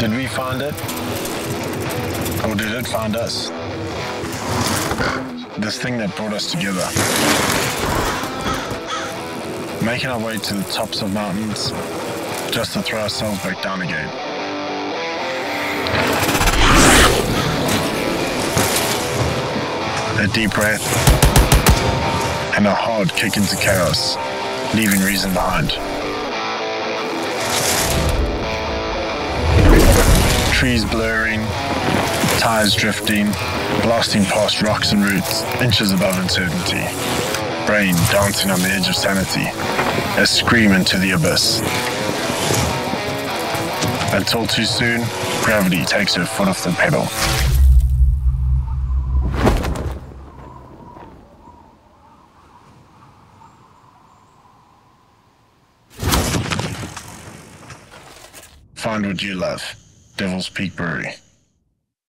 Did we find it? Or did it find us? This thing that brought us together. Making our way to the tops of mountains just to throw ourselves back down again. A deep breath and a hard kick into chaos, leaving reason behind. Trees blurring, tires drifting, blasting past rocks and roots, inches above uncertainty. Brain dancing on the edge of sanity, a scream into the abyss. Until too soon, gravity takes her foot off the pedal. Find what you love. Devil's Peak Brewery.